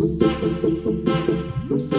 thank